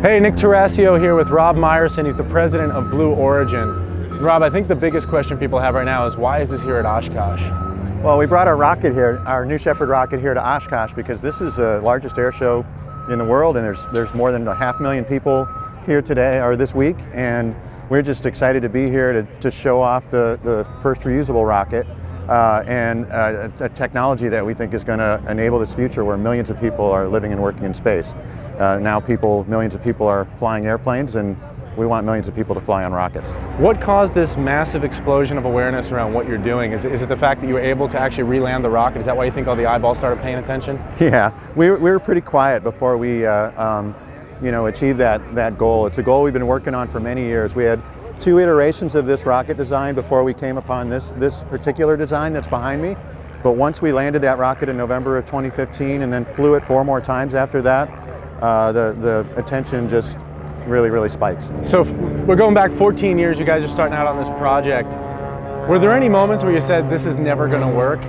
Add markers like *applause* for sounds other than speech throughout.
Hey, Nik Tarascio here with Rob Meyerson. He's the president of Blue Origin. Rob, I think the biggest question people have right now is why is this here at Oshkosh? Well, we brought our rocket here, our New Shepard rocket here to Oshkosh because this is the largest air show in the world and there's, there's more than a half million people here today or this week and we're just excited to be here to, to show off the, the first reusable rocket uh, and uh, a, a technology that we think is going to enable this future where millions of people are living and working in space. Uh, now people, millions of people are flying airplanes and we want millions of people to fly on rockets. What caused this massive explosion of awareness around what you're doing? Is it, is it the fact that you were able to actually re-land the rocket? Is that why you think all the eyeballs started paying attention? *laughs* Yeah, we, we were pretty quiet before we uh, um, you know, achieved that, that goal. It's a goal we've been working on for many years. We had two iterations of this rocket design before we came upon this, this particular design that's behind me. But once we landed that rocket in November of 2015 and then flew it four more times after that, uh, the, the attention just really, really spikes. So we're going back 14 years, you guys are starting out on this project. Were there any moments where you said, this is never gonna work?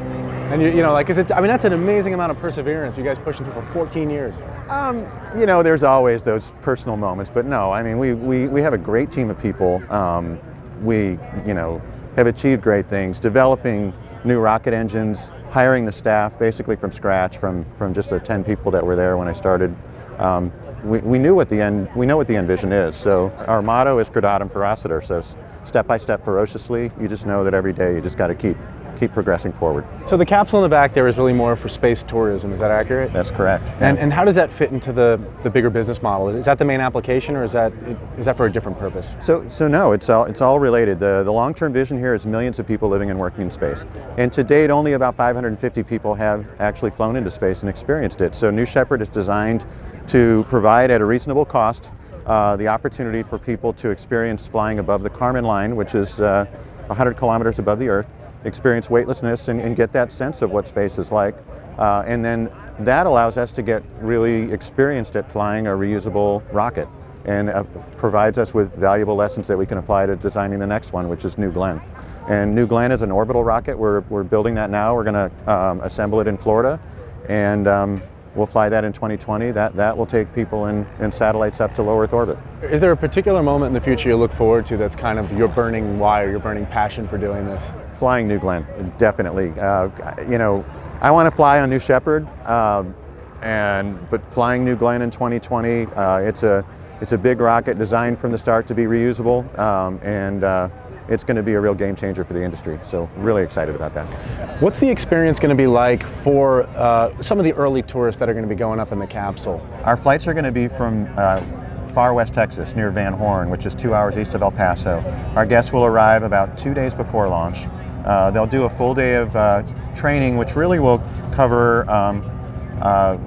And you, you know, like, is it, I mean, that's an amazing amount of perseverance. You guys pushing through for 14 years. Um, you know, there's always those personal moments, but no, I mean, we, we, we have a great team of people. Um, we, you know, have achieved great things, developing new rocket engines, hiring the staff basically from scratch, from, from just the 10 people that were there when I started um, we, we knew what the end, we know what the end vision is. So our motto is Gradatim Ferociter. So step by step ferociously, you just know that every day you just got to keep keep progressing forward. So the capsule in the back there is really more for space tourism, is that accurate? That's correct. And, and how does that fit into the, the bigger business model? Is that the main application or is that, is that for a different purpose? So, so no, it's all, it's all related. The, the long-term vision here is millions of people living and working in space. And to date, only about 550 people have actually flown into space and experienced it. So New Shepard is designed to provide at a reasonable cost uh, the opportunity for people to experience flying above the Kármán line, which is uh, 100 kilometers above the Earth, experience weightlessness and, and, get that sense of what space is like. Uh, and then that allows us to get really experienced at flying a reusable rocket and uh, provides us with valuable lessons that we can apply to designing the next one, which is New Glenn. And New Glenn is an orbital rocket. We're, we're building that now. We're going to um, assemble it in Florida. And um, We'll fly that in 2020. That, that will take people and, and satellites up to low Earth orbit. Is there a particular moment in the future you look forward to that's kind of your burning why or your burning passion for doing this? Flying New Glenn, definitely. Uh, you know, I want to fly on New Shepard, um, and but flying New Glenn in 2020, uh, it's a it's a big rocket designed from the start to be reusable, um, and uh, it's going to be a real game changer for the industry. So really excited about that. What's the experience going to be like for uh, some of the early tourists that are going to be going up in the capsule? Our flights are going to be from uh, far west Texas near Van Horn, which is two hours east of El Paso. Our guests will arrive about two days before launch. Uh, they'll do a full day of uh, training, which really will cover um, uh,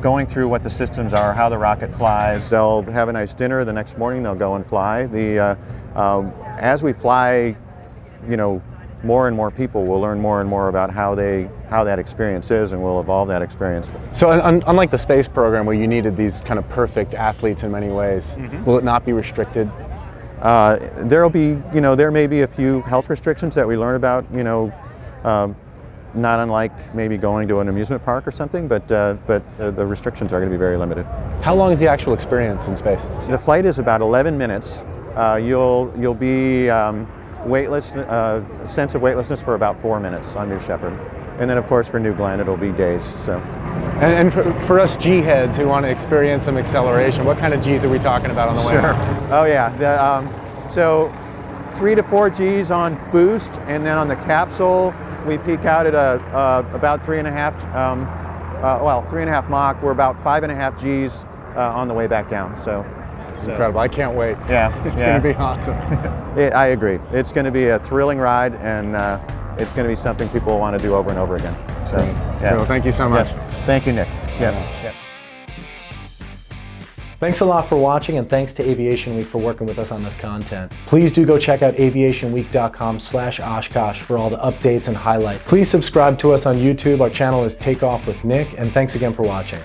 going through what the systems are, how the rocket flies. They'll have a nice dinner the next morning. They'll go and fly. The uh, um, as we fly, you know, more and more people will learn more and more about how they how that experience is and will evolve that experience. So un unlike the space program where you needed these kind of perfect athletes in many ways, mm -hmm. will it not be restricted? Uh, there'll be, you know, there may be a few health restrictions that we learn about, you know, um, not unlike maybe going to an amusement park or something, but, uh, but uh, the restrictions are going to be very limited. How long is the actual experience in space? The flight is about 11 minutes. Uh, you'll, you'll be um, weightless, uh, sense of weightlessness for about four minutes on New Shepard. And then of course for New Glenn it'll be days. So. And, and for, for, us G heads who want to experience some acceleration, what kind of G's are we talking about on the way? Sure. Oh yeah. The, um, so three to four G's on boost, and then on the capsule we peak out at a, uh, about three and a half, um, uh, well, three and a half Mach. We're about five and a half Gs uh, on the way back down. So. Incredible. I can't wait. Yeah. *laughs* It's yeah. going to be awesome. *laughs* it, I agree. It's going to be a thrilling ride and uh, it's going to be something people want to do over and over again. So, yeah. Well, thank you so much. Yeah. Thank you, Nik. Yeah. yeah. Thanks a lot for watching and thanks to Aviation Week for working with us on this content. Please do go check out aviationweek.com slash Oshkosh for all the updates and highlights. Please subscribe to us on YouTube. Our channel is Take Off with Nik and thanks again for watching.